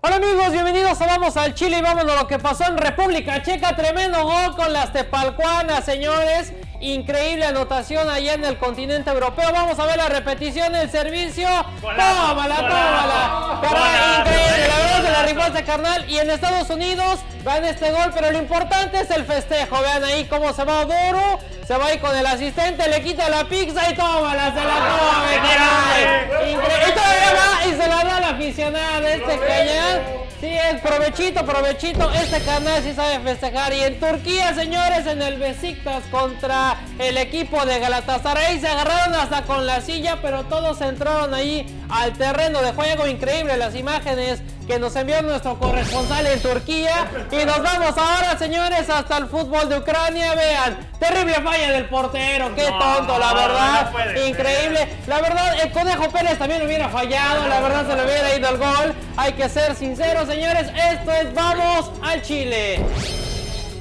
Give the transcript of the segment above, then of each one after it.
Hola amigos, bienvenidos a Vamos al Chile y vámonos a lo que pasó en República Checa. Tremendo gol con las tepalcuanas, señores. Increíble anotación allá en el continente europeo. Vamos a ver la repetición del servicio. Tómala, tómala. Caray, increíble. La verdad se la rifó este carnal. Y en Estados Unidos van este gol, pero lo importante es el festejo. Vean ahí cómo se va Duro. Se va ahí con el asistente, le quita la pizza y tómala, se la come, caray. Increíble. Y todavía va y se la da al aficionado este cañón. Sí, es provechito, provechito. Este canal sí sabe festejar. Y en Turquía, señores, en el Besiktas contra el equipo de Galatasaray se agarraron hasta con la silla, pero todos entraron ahí al terreno de juego. Increíble las imágenes que nos envió nuestro corresponsal en Turquía. Y nos vamos ahora, señores, hasta el fútbol de Ucrania. Vean, terrible falla del portero. Qué tonto, la verdad. Increíble. La verdad, el Conejo Pérez también hubiera fallado. La verdad, se le hubiera ido el gol. Hay que ser sinceros, señores. Esto es Vamos al Chile.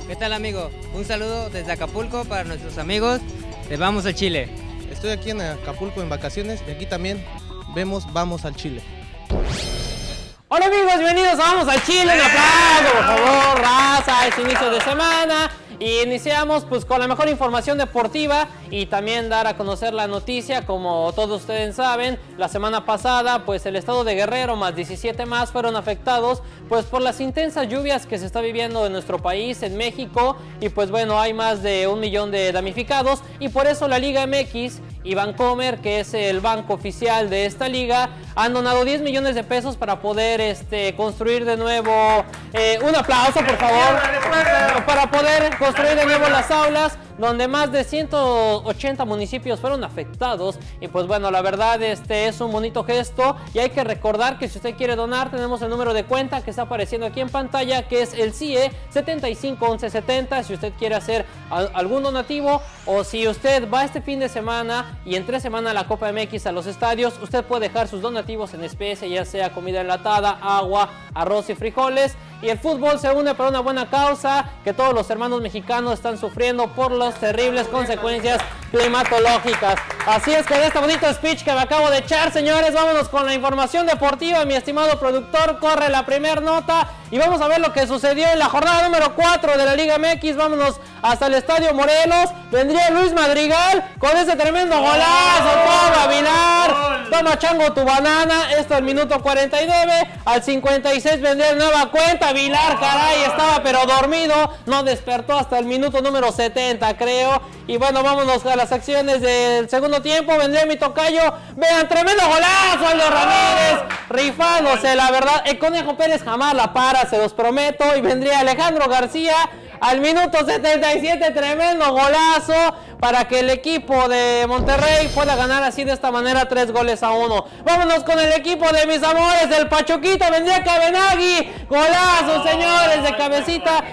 ¿Qué tal, amigo? Un saludo desde Acapulco para nuestros amigos de Vamos al Chile. Estoy aquí en Acapulco en vacaciones y aquí también vemos Vamos al Chile. Hola amigos, bienvenidos. A Vamos al Chile, un aplauso, por favor, raza, es inicio de semana y iniciamos pues con la mejor información deportiva y también dar a conocer la noticia, como todos ustedes saben, la semana pasada pues el estado de Guerrero más 17 más fueron afectados pues por las intensas lluvias que se está viviendo en nuestro país, en México. Y pues bueno, hay más de un millón de damnificados y por eso la Liga MX y Bancomer, que es el banco oficial de esta liga, han donado 10 millones de pesos para poder este, construir de nuevo, eh, un aplauso por favor, para poder construir de nuevo las aulas donde más de 180 municipios fueron afectados. Y pues bueno, la verdad este es un bonito gesto. Y hay que recordar que si usted quiere donar tenemos el número de cuenta que está apareciendo aquí en pantalla que es el CIE 751170 si usted quiere hacer algún donativo o si usted va este fin de semana y en tres semanas la Copa MX a los estadios, usted puede dejar sus donativos en especie, ya sea comida enlatada, agua, arroz y frijoles y el fútbol se une para una buena causa que todos los hermanos mexicanos están sufriendo por las terribles consecuencias climatológicas. Así es que de este bonito speech que me acabo de echar, señores, vámonos con la información deportiva. Mi estimado productor, corre la primera nota y vamos a ver lo que sucedió en la jornada número 4 de la Liga MX. Vámonos hasta el Estadio Morelos. Vendría Luis Madrigal con ese tremendo golazo. Toma, Vilar. Toma, Chango, tu banana. Esto al minuto 49. Al 56 vendría nueva cuenta. Vilar, caray, estaba pero dormido. No despertó hasta el minuto número 70, creo. Y bueno, vámonos a las acciones del segundo tiempo. Vendría mi tocayo. Vean, tremendo golazo, Aldo Ramírez. Rifándose, la verdad. El Conejo Pérez jamás la para, se los prometo. Y vendría Alejandro García al minuto 77, tremendo golazo para que el equipo de Monterrey pueda ganar así de esta manera tres goles a uno. Vámonos con el equipo de mis amores, el Pachuquito, vendría Cabenagui, golazo señores de cabecita.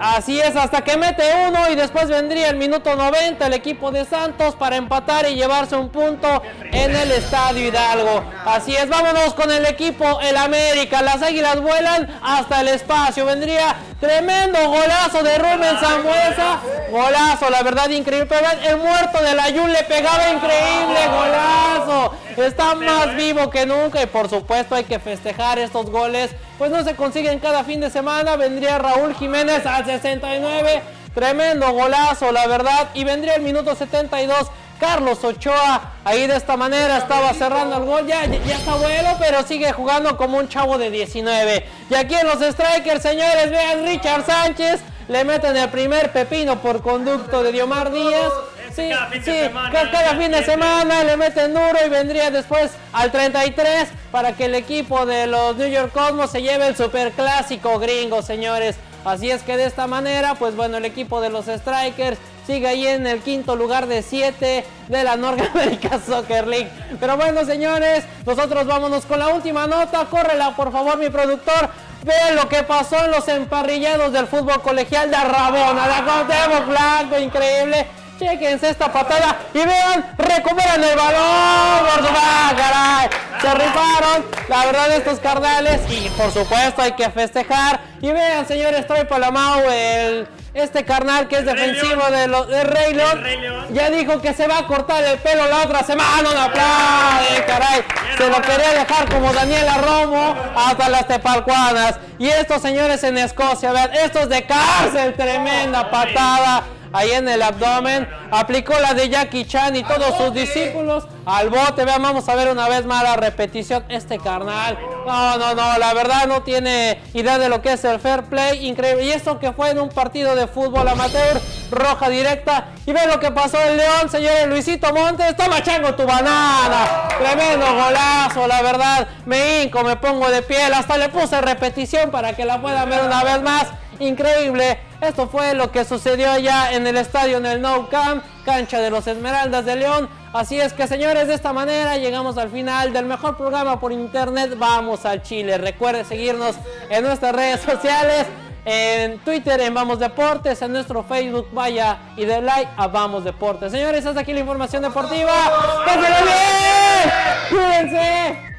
Así es, hasta que mete uno y después vendría el minuto 90 el equipo de Santos para empatar y llevarse un punto en el Estadio Hidalgo. Así es, vámonos con el equipo el América. Las águilas vuelan hasta el espacio. Vendría tremendo golazo de Rubén Zambuesa. Golazo, la verdad increíble. El muerto de la Yun le pegaba increíble. Golazo. Está más vivo que nunca y por supuesto hay que festejar estos goles. Pues no se consiguen cada fin de semana. Vendría Raúl Jiménez al 69. Tremendo golazo, la verdad. Y vendría el minuto 72. Carlos Ochoa ahí de esta manera estaba cerrando el gol. Ya, ya está bueno, pero sigue jugando como un chavo de 19. Y aquí en los strikers, señores, vean Richard Sánchez. Le meten el primer pepino por conducto de Diomar Díaz. Sí, cada fin, de, semana, cada fin de semana le meten duro y vendría después al 33 para que el equipo de los New York Cosmos se lleve el super clásico gringo, señores. Así es que de esta manera, pues bueno, el equipo de los Strikers sigue ahí en el quinto lugar de 7 de la North America Soccer League. Pero bueno, señores, nosotros vámonos con la última nota. Córrela, por favor, mi productor. Vean lo que pasó en los emparrillados del fútbol colegial de Rabona. La Cuauhtémoc Blanco, increíble. Chequense esta patada y vean, recuperan el balón, caray. Se rifaron, la verdad, estos carnales. Y por supuesto, hay que festejar. Y vean, señores, Troy Palamau, el Este carnal que es defensivo de, los de Rey León, ya dijo que se va a cortar el pelo la otra semana. Un aplauso, caray. Se lo quería dejar como Daniela Romo hasta las tepalcuanas. Y estos señores en Escocia, vean, estos de cárcel, tremenda patada ahí en el abdomen. Aplicó la de Jackie Chan y todos sus discípulos al bote. Vean, vamos a ver una vez más la repetición. Este carnal, no, no, no, la verdad no tiene idea de lo que es el fair play. Increíble. Y eso que fue en un partido de fútbol amateur, roja directa. Y ve lo que pasó el León, señores. Luisito Montes, toma chango tu banana. Tremendo golazo, la verdad. Me hinco, me pongo de piel. Hasta le puse repetición para que la puedan ver una vez más. Increíble. Esto fue lo que sucedió allá en el estadio, en el No Camp, cancha de los Esmeraldas de León. Así es que señores, de esta manera llegamos al final del mejor programa por internet. Vamos al Chile. Recuerde seguirnos en nuestras redes sociales. En Twitter en Vamos Deportes, en nuestro Facebook vaya y de like a Vamos Deportes. Señores, hasta aquí la información deportiva. ¡Pásenlo bien! ¡Cuídense!